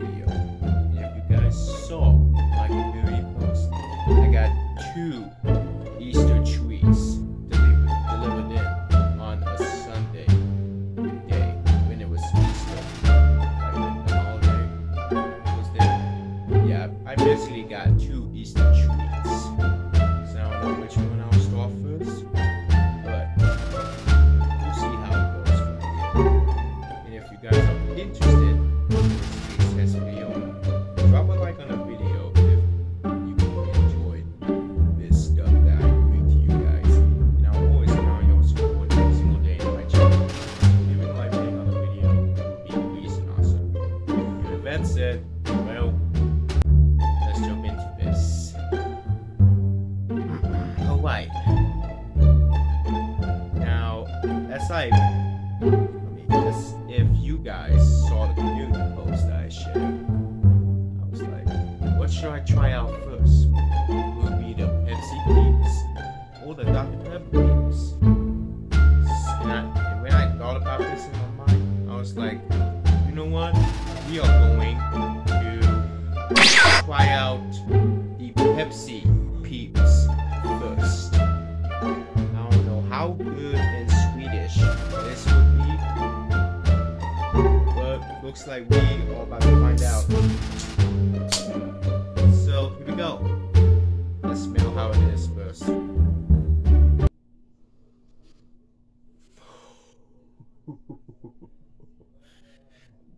video. And you guys saw that said, well, let's jump into this. Oh, Alright. Now, as I try out the Pepsi peeps first. I don't know how good in Swedish this would be, but looks like we are about to find out. So here we go. Let's smell how it is first.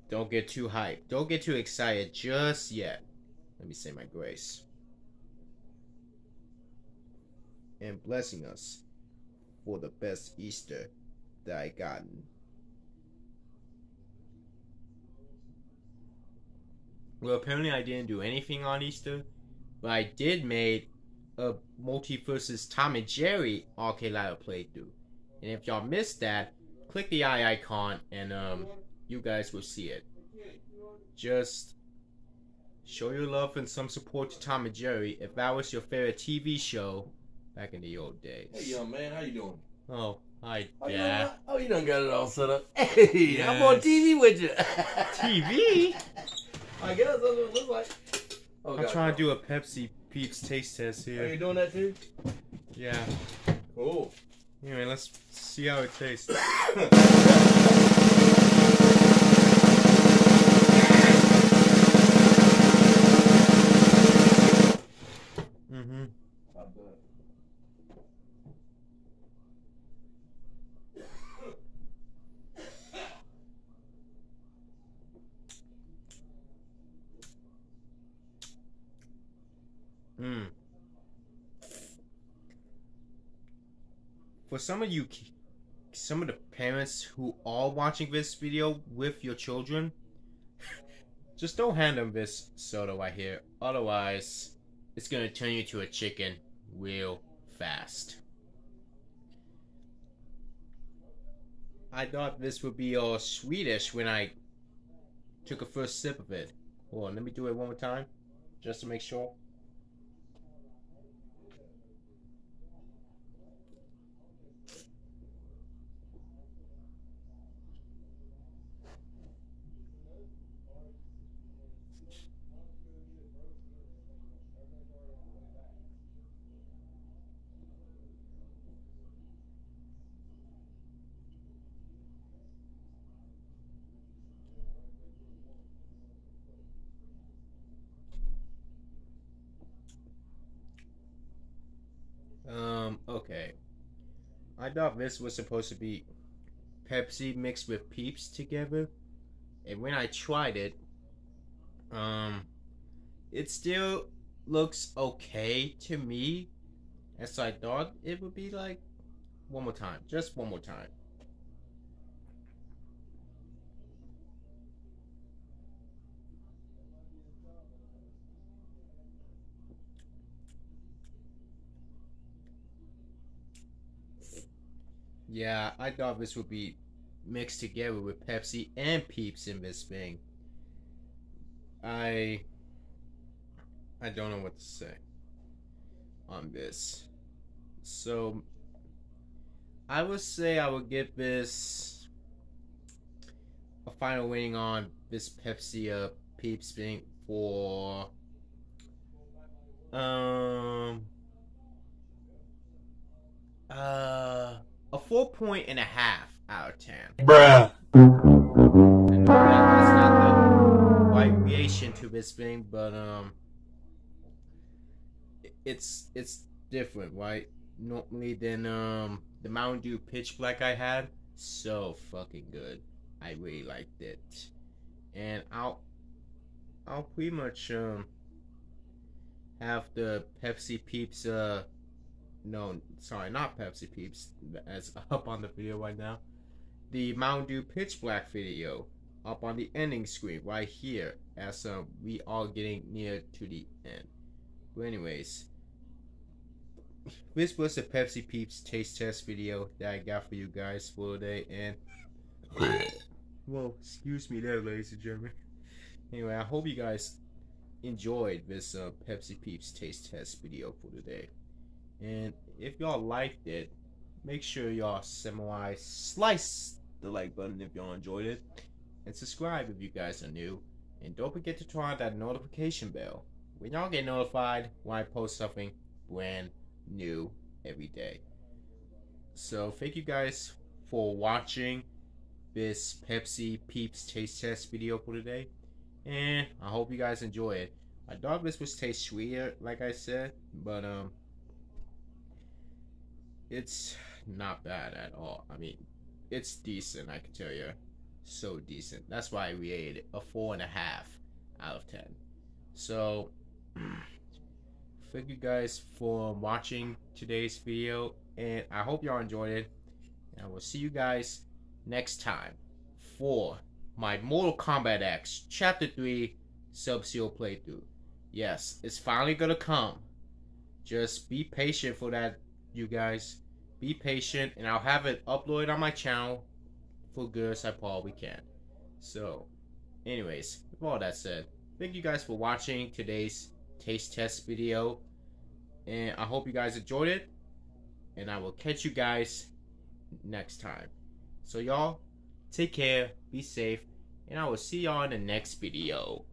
Don't get too hyped. Don't get too excited just yet. Let me say my grace. And blessing us for the best Easter that I gotten. Well, apparently I didn't do anything on Easter, but I did make a MultiVersus Tom and Jerry arcade ladder playthrough. And if y'all missed that, click the eye icon and um you guys will see it. Just show your love and some support to Tom and Jerry if that was your favorite TV show back in the old days. Hey, young man, how you doing? Oh, hi, Oh, you oh, you done got it all set up. Hey, I'm on TV with you. TV? I guess that's what it looks like. Oh, I'm trying to do a Pepsi Peeps taste test here. Are you doing that too? Yeah. Cool. Anyway, let's see how it tastes. Mm. For some of you, some of the parents who are watching this video with your children, just don't hand them this soda right here. Otherwise, it's gonna turn you to a chicken real fast. I thought this would be all Swedish when I took a first sip of it. Hold on, let me do it one more time, just to make sure. Um, okay. I thought this was supposed to be Pepsi mixed with Peeps together. And when I tried it, um, it still looks okay to me. As I thought it would be like one more time. Just one more time. Yeah, I thought this would be mixed together with Pepsi and Peeps in this thing. I I don't know what to say on this. So I would say I would give this a final rating on this Pepsi uh Peeps thing for um uh four point and a half out of ten. Bruh. Know that that's not the reaction to this thing, but um, it's it's different, right? Normally than um the Mountain Dew Pitch Black I had, so fucking good. I really liked it, and I'll I'll pretty much um have the Pepsi Peeps uh no sorry not Pepsi Peeps as up on the video right now, the Mountain Dew Pitch Black video up on the ending screen right here as uh, we are getting near to the end. But anyways, this was a Pepsi Peeps taste test video that I got for you guys for today and well excuse me there ladies and gentlemen. Anyway, I hope you guys enjoyed this uh, Pepsi Peeps taste test video for today. And if y'all liked it, make sure y'all similar slice the like button if y'all enjoyed it and subscribe if you guys are new. And don't forget to turn on that notification bell when y'all get notified when I post something brand new every day. So thank you guys for watching this Pepsi Peeps taste test video for today. And I hope you guys enjoy it. I thought this was taste sweeter, like I said, but um it's not bad at all. I mean, it's decent, I can tell you so decent. That's why we ate a four and a half out of ten. So, thank you guys for watching today's video, and I hope y'all enjoyed it. And I will see you guys next time for my Mortal Kombat X Chapter 3 Sub-Zero playthrough. Yes, it's finally gonna come. Just be patient for that, you guys. Be patient, and I'll have it uploaded on my channel for good as I probably can. So, anyways, with all that said, thank you guys for watching today's taste test video. And I hope you guys enjoyed it. And I will catch you guys next time. So y'all, take care, be safe, and I will see y'all in the next video.